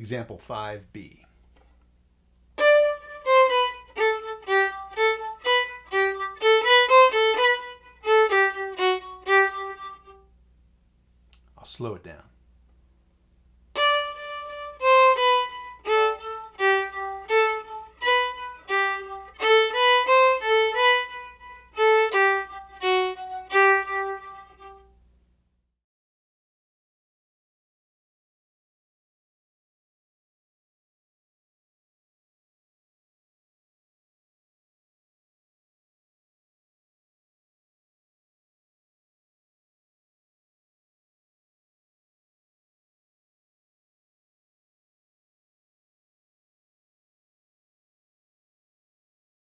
Example 5b. I'll slow it down.